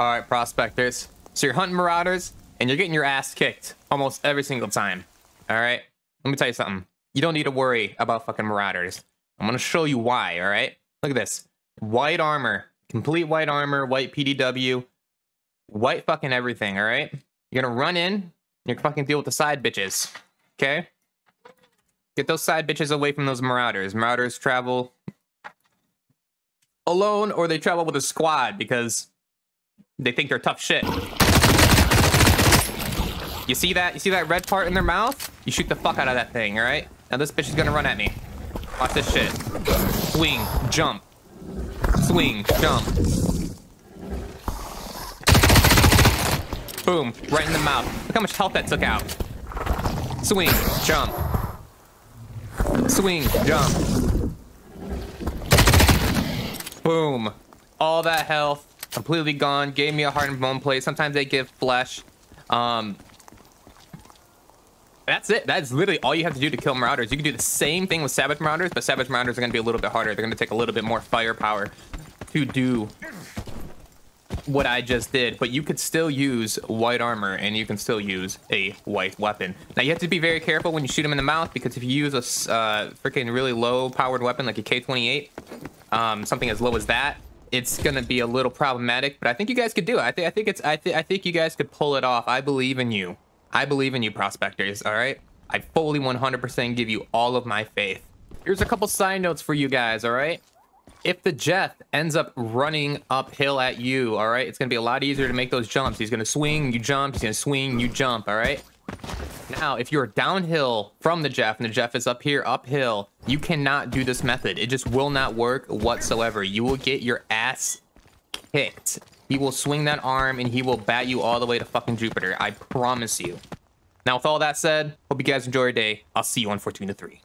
All right, prospectors. So you're hunting marauders and you're getting your ass kicked almost every single time. All right. Let me tell you something. You don't need to worry about fucking marauders. I'm gonna show you why. All right. Look at this. White armor, complete white armor, white PDW, white fucking everything. All right. You're gonna run in. You're fucking deal with the side bitches. Okay. Get those side bitches away from those marauders. Marauders travel alone or they travel with a squad because they think they're tough shit. You see that? You see that red part in their mouth? You shoot the fuck out of that thing, all right? Now this bitch is gonna run at me. Watch this shit. Swing, jump. Swing, jump. Boom, right in the mouth. Look how much health that took out. Swing, jump. Swing, jump. Boom. All that health, completely gone. Gave me a heart and bone plate. Sometimes they give flesh. Um, that's it. That's literally all you have to do to kill Marauders. You can do the same thing with Savage Marauders, but Savage Marauders are going to be a little bit harder. They're going to take a little bit more firepower to do what I just did. But you could still use white armor, and you can still use a white weapon. Now, you have to be very careful when you shoot them in the mouth, because if you use a uh, freaking really low-powered weapon like a K-28, um, something as low as that, it's gonna be a little problematic, but I think you guys could do it. I think I think it's I think I think you guys could pull it off. I believe in you. I believe in you, prospectors. All right. I fully 100% give you all of my faith. Here's a couple side notes for you guys. All right. If the Jeff ends up running uphill at you, all right, it's gonna be a lot easier to make those jumps. He's gonna swing, you jump. He's gonna swing, you jump. All right. Now, if you're downhill from the Jeff and the Jeff is up here uphill, you cannot do this method. It just will not work whatsoever. You will get your ass kicked. He will swing that arm and he will bat you all the way to fucking Jupiter. I promise you. Now, with all that said, hope you guys enjoy your day. I'll see you on Fortuna 3.